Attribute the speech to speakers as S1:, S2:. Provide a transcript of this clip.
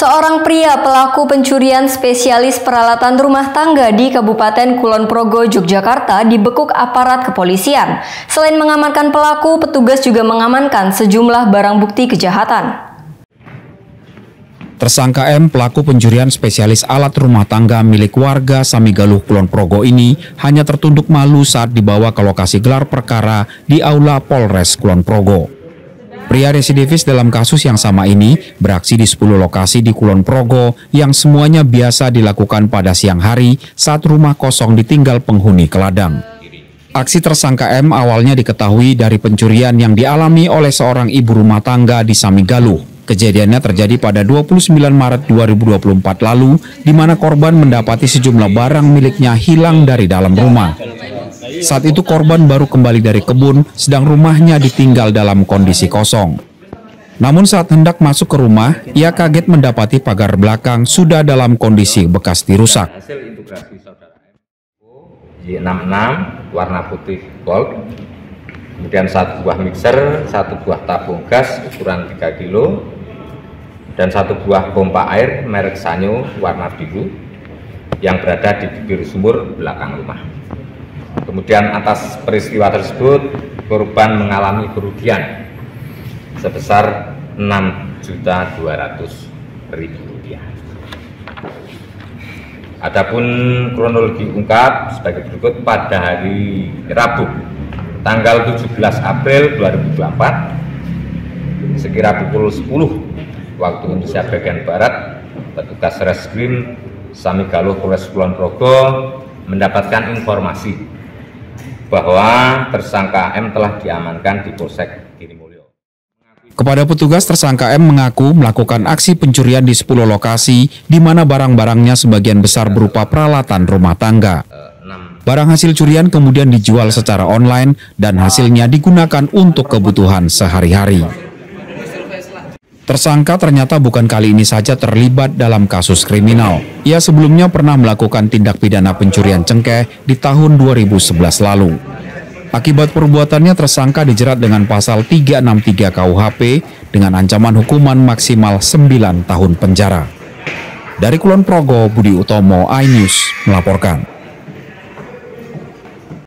S1: Seorang pria pelaku pencurian spesialis peralatan rumah tangga di Kabupaten Kulon Progo, Yogyakarta dibekuk aparat kepolisian. Selain mengamankan pelaku, petugas juga mengamankan sejumlah barang bukti kejahatan.
S2: Tersangka M, pelaku pencurian spesialis alat rumah tangga milik warga Samigaluh Kulon Progo ini hanya tertunduk malu saat dibawa ke lokasi gelar perkara di Aula Polres Kulon Progo. Pria residivis dalam kasus yang sama ini beraksi di 10 lokasi di Kulon Progo yang semuanya biasa dilakukan pada siang hari saat rumah kosong ditinggal penghuni keladang. Aksi tersangka M awalnya diketahui dari pencurian yang dialami oleh seorang ibu rumah tangga di Samigaluh. Kejadiannya terjadi pada 29 Maret 2024 lalu, di mana korban mendapati sejumlah barang miliknya hilang dari dalam rumah. Saat itu korban baru kembali dari kebun, sedang rumahnya ditinggal dalam kondisi kosong. Namun saat hendak masuk ke rumah, ia kaget mendapati pagar belakang sudah dalam kondisi bekas dirusak.
S3: Hasil integrasi saudara Y66 warna putih gold, kemudian satu buah mixer, satu buah tabung gas ukuran 3 kilo, dan satu buah pompa air merek Sanyo warna biru yang berada di bibir sumur belakang rumah. Kemudian atas peristiwa tersebut korban mengalami kerugian sebesar 6.200.000 rupiah. Adapun kronologi ungkap sebagai berikut pada hari Rabu tanggal 17 April 2024 sekira pukul 10 waktu Indonesia bagian Barat petugas reskrim Samigaluh Polres Kulon Progo mendapatkan informasi bahwa tersangka M telah diamankan di Polsek Girimulyo.
S2: Kepada petugas, tersangka M mengaku melakukan aksi pencurian di 10 lokasi di mana barang-barangnya sebagian besar berupa peralatan rumah tangga. Barang hasil curian kemudian dijual secara online dan hasilnya digunakan untuk kebutuhan sehari-hari. Tersangka ternyata bukan kali ini saja terlibat dalam kasus kriminal. Ia sebelumnya pernah melakukan tindak pidana pencurian cengkeh di tahun 2011 lalu. Akibat perbuatannya tersangka dijerat dengan pasal 363 KUHP dengan ancaman hukuman maksimal 9 tahun penjara. Dari Kulon Progo, Budi Utomo, iNews melaporkan.